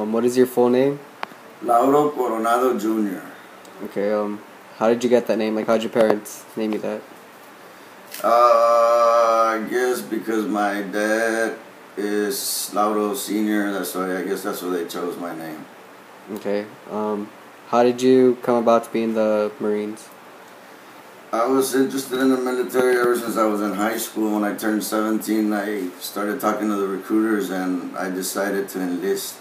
Um, what is your full name? Lauro Coronado Jr. Okay, um, how did you get that name? Like, how'd your parents name you that? Uh, I guess because my dad is Lauro Senior, that's why I guess that's why they chose my name. Okay, um, how did you come about to be in the Marines? I was interested in the military ever since I was in high school. When I turned 17, I started talking to the recruiters and I decided to enlist.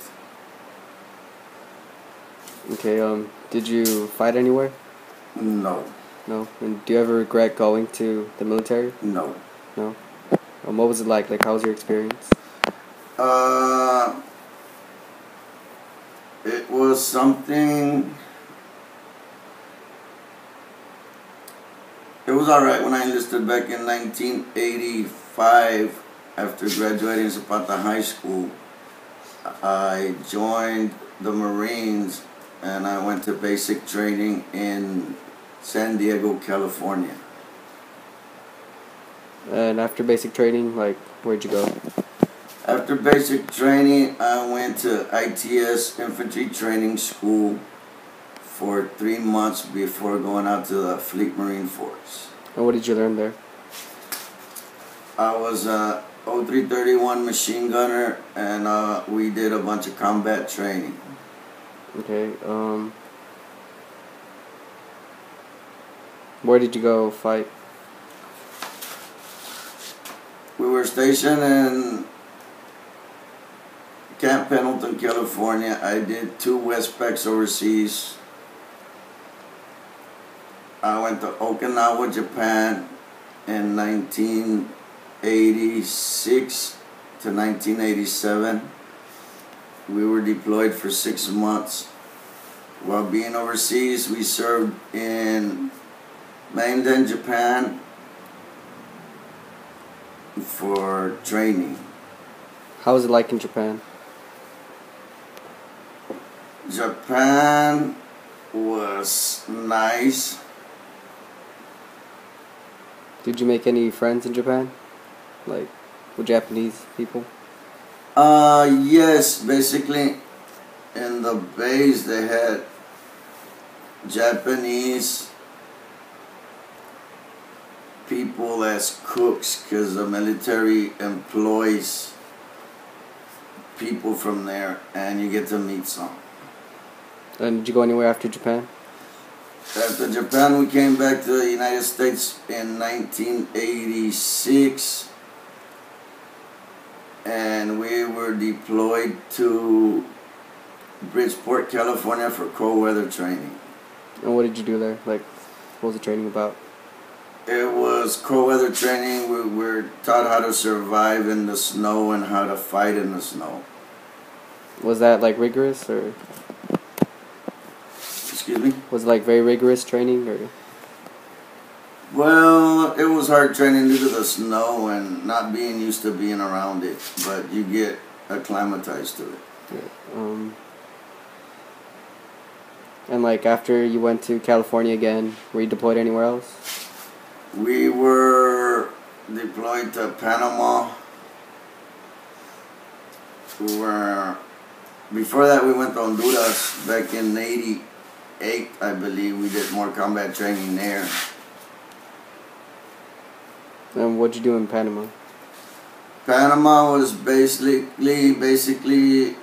Okay, um, did you fight anywhere? No, No. And do you ever regret going to the military? no. No. Um, what was it like? Like, how was your experience? Uh, it was something. It was alright when I enlisted back in 1985 after graduating Zapata High School. I joined the Marines and I went to basic training in San Diego, California. And after basic training, like, where'd you go? After basic training, I went to ITS Infantry Training School for three months before going out to the Fleet Marine Force. And what did you learn there? I was a 0331 machine gunner, and uh, we did a bunch of combat training. Okay, um, where did you go fight? We were stationed in Camp Pendleton, California. I did two West WestPacs overseas. I went to Okinawa, Japan in 1986 to 1987. We were deployed for six months. While being overseas, we served in mainland Japan for training. How was it like in Japan? Japan was nice. Did you make any friends in Japan? Like, with Japanese people? Uh, yes, basically, in the base they had Japanese people as cooks because the military employs people from there and you get to meet some. And did you go anywhere after Japan? After Japan, we came back to the United States in 1986 and we were deployed to Bridgeport, California for cold weather training. And what did you do there? Like, what was the training about? It was cold weather training. We were taught how to survive in the snow and how to fight in the snow. Was that like rigorous or Excuse me? was it like very rigorous training or? Well, it was hard training due to the snow and not being used to being around it, but you get acclimatized to it. Um, and like after you went to California again, were you deployed anywhere else? We were deployed to Panama. We were before that we went to Honduras back in '88, I believe. We did more combat training there. And what'd you do in Panama? Panama was basically basically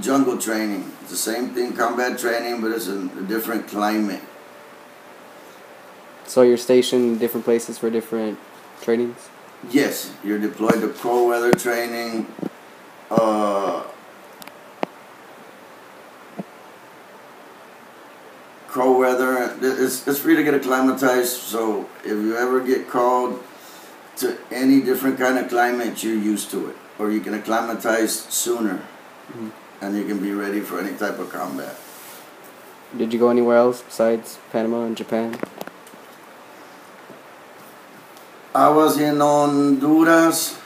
jungle training. It's the same thing, combat training, but it's a, a different climate. So you're stationed in different places for different trainings. Yes, you're deployed to cold weather training. Uh, cold weather. It's it's free to get acclimatized. So if you ever get called to any different kind of climate, you're used to it, or you can acclimatize sooner, Mhm. and you can be ready for any type of combat. Did you go anywhere else besides Panama and Japan? I was in Honduras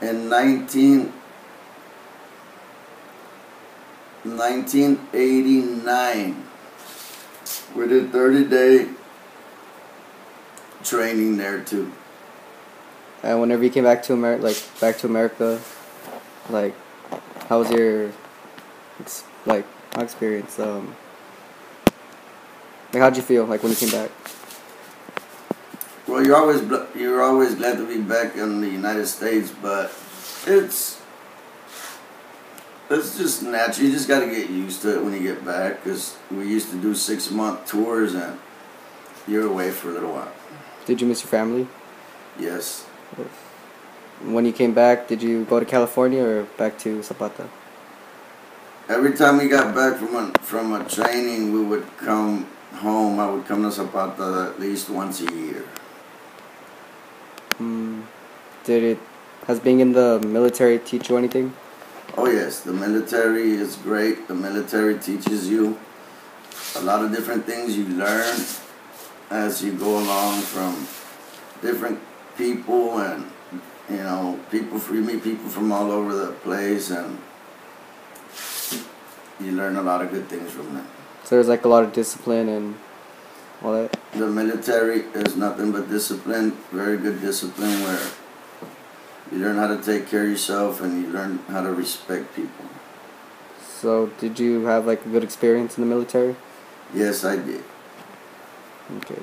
in 19, 1989. We did 30 day training there too. And whenever you came back to America, like back to America, like how was your ex- like experience? Um, like how'd you feel like when you came back? Well, you're always bl- you're always glad to be back in the United States, but it's it's just natural. You just got to get used to it when you get back, because we used to do six month tours, and you're away for a little while. Did you miss your family? Yes. When you came back, did you go to California or back to Zapata? Every time we got back from a, from a training, we would come home. I would come to Zapata at least once a year. Mm, did it has being in the military teach you anything? Oh yes, the military is great. The military teaches you a lot of different things you learn as you go along from different people and you know people you meet people from all over the place and you learn a lot of good things from them. So there's like a lot of discipline and all that. The military is nothing but discipline, very good discipline where you learn how to take care of yourself and you learn how to respect people. So did you have like a good experience in the military? Yes, I did. Okay.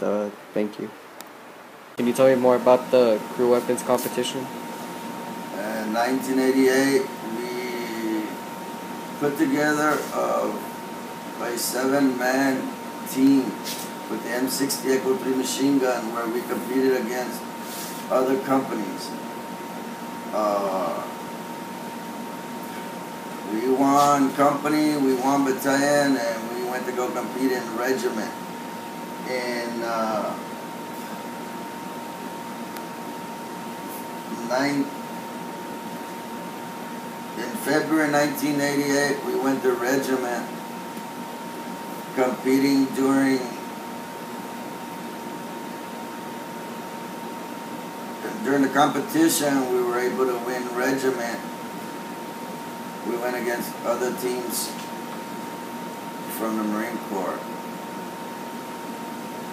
Uh, thank you. Can you tell me more about the crew weapons competition? In 1988, we put together a, a seven-man team with the M60 Echo 3 machine gun where we competed against other companies. Uh, we won company, we won battalion, and we went to go compete in regiment. In uh, nine, in February 1988, we went to regiment competing during during the competition. We were able to win regiment. We went against other teams from the Marine Corps.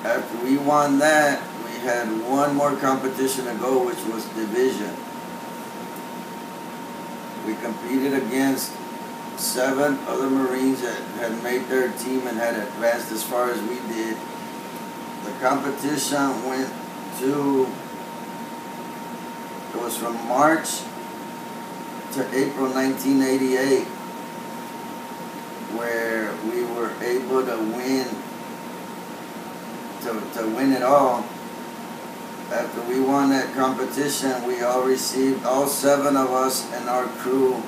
After we won that, we had one more competition to go, which was division. We competed against seven other Marines that had made their team and had advanced as far as we did. The competition went to, it was from March to April 1988, where we were able to win, to, to win it all. After we won that competition, we all received, all seven of us and our crew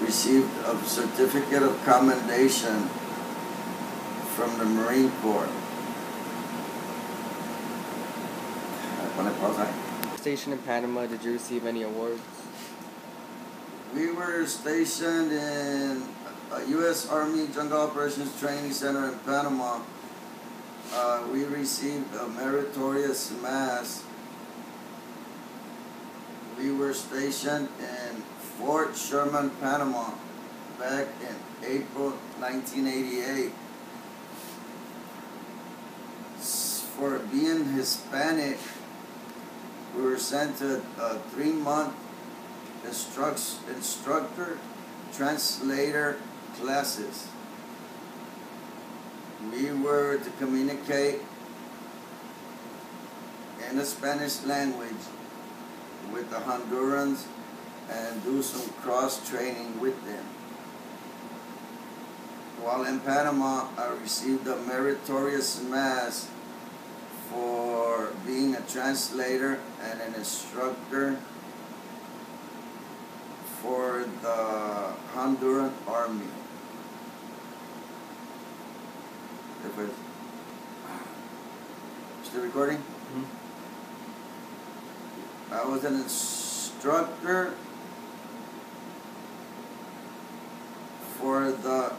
received a certificate of commendation from the Marine Corps. Stationed in Panama, did you receive any awards? We were stationed in a U.S. Army Jungle Operations Training Center in Panama. Uh, we received a meritorious mast. We were stationed in Fort Sherman, Panama, back in April 1988. For being Hispanic, we were sent to a three-month instructor translator classes. We were to communicate in the Spanish language with the Hondurans and do some cross training with them. While in Panama, I received a meritorious mast for being a translator and an instructor for the Honduran Army. Still recording? Mhm. I was an instructor for the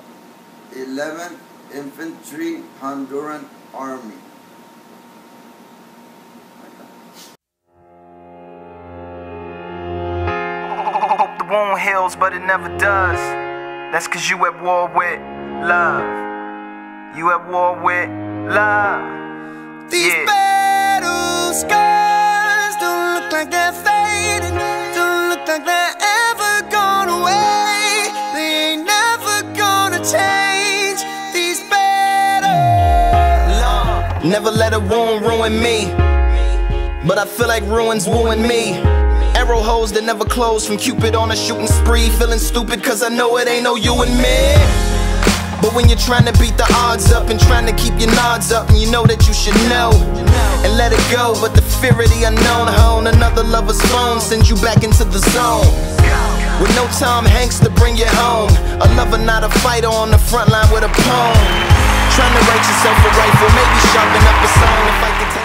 11th Infantry Honduran Army. Hope the wound heals, but it never does. That's cause you at war with love. You at war with love. These yeah. battle scars don't look like they're fading. Don't look like they're ever gone away. They ain't never gonna change. These battles. Love. Never let a wound ruin me. But I feel like ruins ruin me. Arrow holes that never close from Cupid on a shooting spree. Feeling stupid cause I know it ain't no you and me. But when you're trying to beat the odds up and trying to keep your nods up, and you know that you should know and let it go. But the fear of the unknown, hone another lover's phone sends you back into the zone. With no Tom Hanks to bring you home. A lover, not a fighter on the front line with a poem. Trying to write yourself a rifle, maybe sharpen up a song if I could